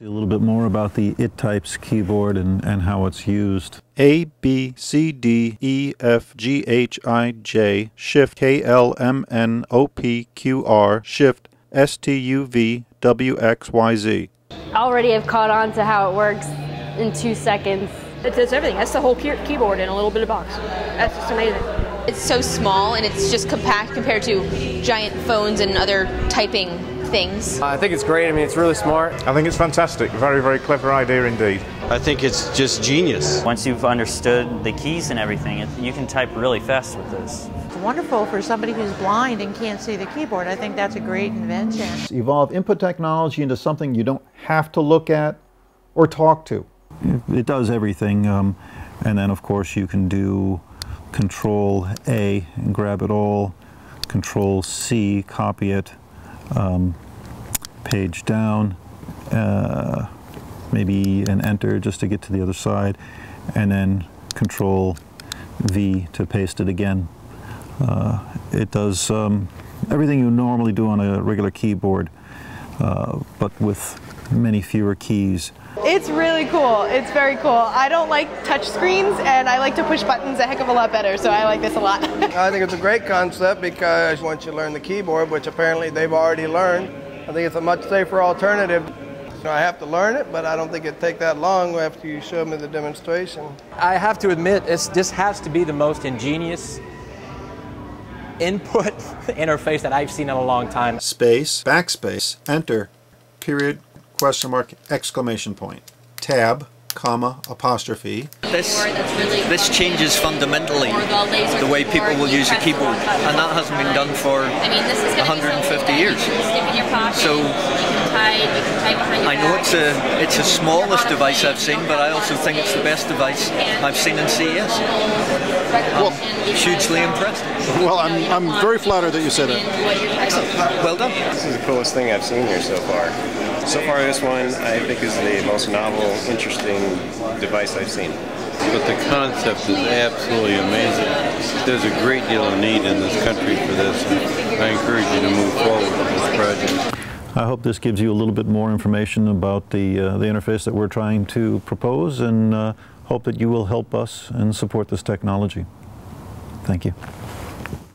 A little bit more about the IT types keyboard and, and how it's used. A, B, C, D, E, F, G, H, I, J, Shift, K, L, M, N, O, P, Q, R, Shift, S, T, U, V, W, X, Y, Z. Already have caught on to how it works in two seconds. It does everything. That's the whole key keyboard in a little bit of box. That's just amazing. It's so small and it's just compact compared to giant phones and other typing things. I think it's great. I mean, it's really smart. I think it's fantastic. Very, very clever idea indeed. I think it's just genius. Once you've understood the keys and everything, it, you can type really fast with this. It's wonderful for somebody who's blind and can't see the keyboard. I think that's a great invention. Evolve input technology into something you don't have to look at or talk to. It, it does everything. Um, and then, of course, you can do Control A and grab it all, Control C, copy it, um, page down, uh, maybe an enter just to get to the other side, and then Control V to paste it again. Uh, it does um, everything you normally do on a regular keyboard, uh, but with many fewer keys. It's really cool. It's very cool. I don't like touch screens and I like to push buttons a heck of a lot better, so I like this a lot. I think it's a great concept because once you learn the keyboard, which apparently they've already learned, I think it's a much safer alternative. You know, I have to learn it, but I don't think it'd take that long after you show me the demonstration. I have to admit, this has to be the most ingenious input interface that I've seen in a long time. Space, backspace, enter, period, question mark, exclamation point, tab, comma, apostrophe. This, this changes fundamentally the way people will use a keyboard, and that hasn't been done for 150 years. So I know it's a it's the smallest device I've seen, but I also think it's the best device I've seen in CES. Well, hugely impressed. Well, I'm, I'm very flattered that you said it. Excellent. Well done. This is the coolest thing I've seen here so far. So far, this one I think is the most novel, interesting device I've seen. But the concept is absolutely amazing. There's a great deal of need in this country for this, and I encourage you to move forward with this project. I hope this gives you a little bit more information about the, uh, the interface that we're trying to propose and uh, hope that you will help us and support this technology. Thank you.